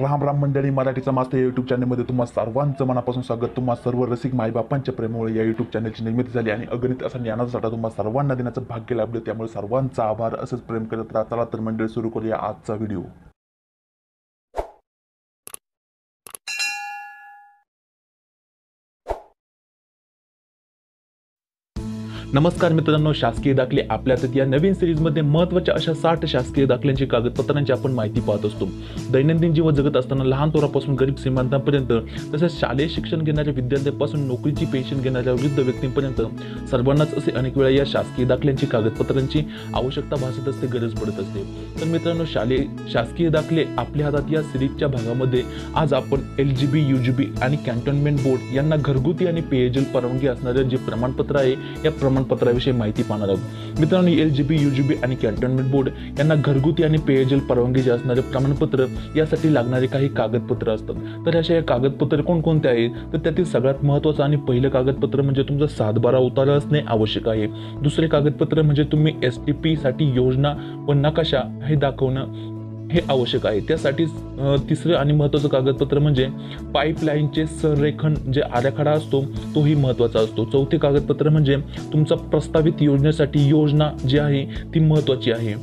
राम राम मंडळी मराठीचा मास्तर या यूट्यूब चॅनलमध्ये तुम्हाला सर्वांचं मनापासून स्वागत. तुम्हाला सर्व रसिक मायबापांच्या प्रेमामुळे या यूट्यूब चॅनलची निर्मिती झाली आणि अगणित असा ज्ञानाचा साठा तुम्हाला सर्वांना देण्याचं भाग्य लाभलं. त्यामुळे सर्वांचा आभार. असंच प्रेम करत राहा. चला तर मंडळी सुरू करूया आजचा व्हिडिओ नमस्कार मित्रांनो शासकीय दाखले आपल्या हातात या नवीन सिरीजमध्ये महत्त्वाच्या अशा साठ शासकीय दाखल्यांची कागदपत्रांची आपण माहिती पाहत असतो. दैनंदिन जीवन जगत असताना लहान तोरापासून गरीब श्रीमंतांपर्यंत तसेच शालेय शिक्षण घेणाऱ्या विद्यार्थ्यांपासून नोकरीची पेन्शन घेणाऱ्या वृद्ध व्यक्तींपर्यंत सर्वांनाच असे अनेक वेळा या शासकीय दाखल्यांची कागदपत्रांची आवश्यकता भासत असते गरज पडत असते. तर मित्रांनो शालेय शासकीय दाखले आपल्या हातात या सिरीजच्या भागामध्ये आज आपण L G B you G B आणि कॅन्टोन्मेंट बोर्ड यांना घरगुती आणि पेयजल परवानगी असणारे जे प्रमाणपत्र आहे या प्रमाण प्रमाणपत्राविषयी माहिती पाहणार आहोत. मित्रांनो L G B you G B आणि कॅन्टोन्मेंट बोर्ड यांना घरगुती आणि पेयजल परवानगी जे असणारे प्रमाणपत्र यासाठी लागणारे काही कागदपत्र असतात. तर अशा या कागदपत्र कोणकोणते आहेत? तर त्यातील सगळ्यात महत्त्वाचं आणि पहिलं कागदपत्र म्हणजे तुमचा सातबारा उतारा असणे आवश्यक आहे. दुसरे कागदपत्र म्हणजे तुम्ही एस टी पीसाठी योजना व नकाशा हे दाखवणं हे आवश्यक आहे. त्यासाठी तिसरं आणि महत्त्वाचं कागदपत्र म्हणजे पाईपलाईनचे संरेखन जे आराखडा असतो तोही महत्त्वाचा असतो. चौथे कागदपत्र म्हणजे तुमचा प्रस्तावित योजनेसाठी योजना जी आहे ती महत्त्वाची आहे.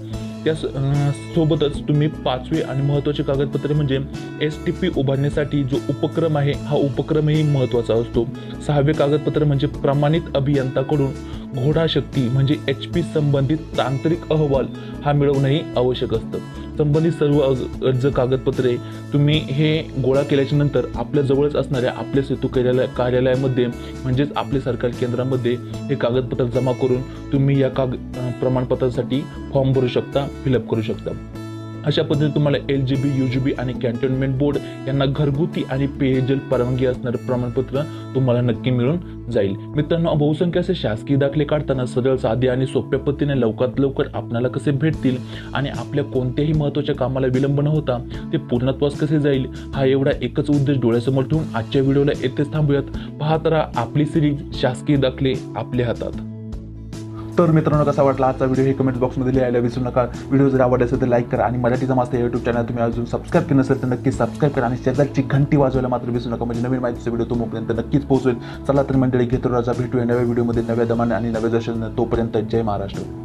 त्या सोबतच तुम्ही पाचवे आणि महत्त्वाचे कागदपत्रे म्हणजे एस टी पी उभारण्यासाठी जो उपक्रम आहे हा उपक्रमही महत्त्वाचा असतो. सहावे कागदपत्र म्हणजे प्रमाणित अभियंताकडून घोडा शक्ती म्हणजे एच पी संबंधित तांत्रिक अहवाल हा मिळवणंही आवश्यक असतं. संबंधित सर्व अर्ज- कागदपत्रे तुम्ही हे गोळा केल्याच्यानंतर आपल्या जवळच असणाऱ्या आपल्या सेतू कार्यालय कार्यालयामध्ये म्हणजेच आपल्या सरकारी केंद्रामध्ये हे कागदपत्र जमा करून तुम्ही या काग प्रमाणपत्रासाठी फॉर्म भरू शकता फिलअप करू शकता. अशा पद्धतीने तुम्हाला L G B you G B आणि कॅन्टोन्मेंट बोर्ड यांना घरगुती आणि पेयजल परवानगी असणारं प्रमाणपत्र तुम्हाला नक्की मिळून जाईल. मित्रांनो बहुसंख्य असे शासकीय दाखले काढताना सरळ साधे आणि सोप्या पद्धतीने लवकरात लवकर आपणाला कसे भेटतील आणि आपल्या कोणत्याही महत्त्वाच्या कामाला विलंब न होता ते पूर्णत्वास कसे जाईल हा एवढा एकच उद्देश डोळ्यासमोर ठेवून आजच्या व्हिडिओला येथेच थांबूयात. पाहत राहा आपली सिरीज शासकीय दाखले आपल्या हातात. तर मित्रांनो कसा वाटला आजचा व्हिडिओ हे कमेंट बॉक्समध्ये लिहायला विसरू नका. व्हिडिओ जर आवडला असेल तर लाईक करा आणि मराठीचा मास्तर यूट्यूब चॅनल तुम्ही अजून सबस्क्राईब केलं नसेल तर नक्की सबस्क्राईब करा आणि शेजारची घंटी वाजवायला मात्र विसरू नका. म्हणजे नवीन माहितीचा व्हिडिओ तुम्हाला नक्कीच पोहोचेल चला तर मंडळी घेतो राजा भेटूया नव्या व्हिडिओमध्ये नव्या दमाने आणि नव्या दर्शन तोपर्यंत जय महाराष्ट्र.